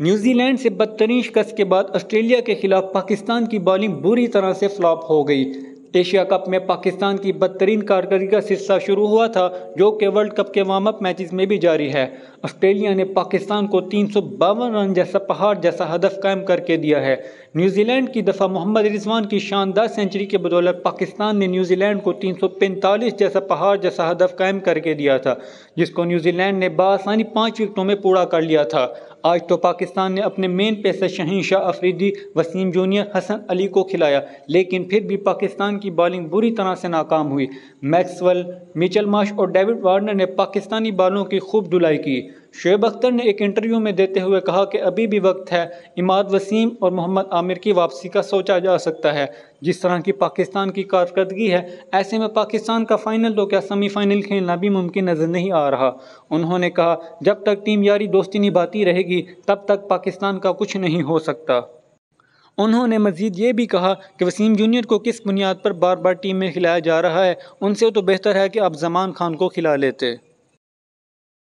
New Zealand से बदतरीन शिकस्त के बाद ऑस्ट्रेलिया के खिलाफ पाकिस्तान की बॉलिंग बुरी तरह से फ्लॉप हो गई। एशिया कप में पाकिस्तान की बदतरीन कारकर्दगी का सिलसिला शुरू हुआ था, जो कि वर्ल्ड कप के वार्म अप मैचेस में भी जारी है। ऑस्ट्रेलिया ने पाकिस्तान को तीन सौ बावन रन जैसा पहाड़ जैसा हदफ कायम करके दिया है। न्यूजीलैंड की दफ़ा मोहम्मद रिजवान की शानदार सेंचुरी के बदौलत पाकिस्तान ने न्यूजीलैंड को 345 जैसा पहाड़ जैसा हदफ कायम करके दिया था, जिसको न्यूजीलैंड ने बासानी पाँच विकटों में पूरा कर लिया था। आज तो पाकिस्तान ने अपने main pacer Shaheen Shah Afridi, Wasim junior, Hasan Ali को खिलाया, लेकिन फिर भी पाकिस्तान की बॉलिंग बुरी तरह से नाकाम हुई। मैक्सवेल, मिचल माश और डेविड वार्नर ने पाकिस्तानी बालों की खूब धुलाई की। शुएब अख्तर ने एक इंटरव्यू में देते हुए कहा कि अभी भी वक्त है, इमाद वसीम और मोहम्मद आमिर की वापसी का सोचा जा सकता है। जिस तरह की पाकिस्तान की कारकर्दगी है, ऐसे में पाकिस्तान का फाइनल तो क्या सेमीफाइनल खेलना भी मुमकिन नज़र नहीं आ रहा। उन्होंने कहा, जब तक टीम यारी दोस्ती निभाती रहेगी, तब तक पाकिस्तान का कुछ नहीं हो सकता। उन्होंने मजीद ये भी कहा कि वसीम जूनियर को किस बुनियाद पर बार बार टीम में खिलाया जा रहा है, उनसे तो बेहतर है कि आप जमान खान को खिला लेते।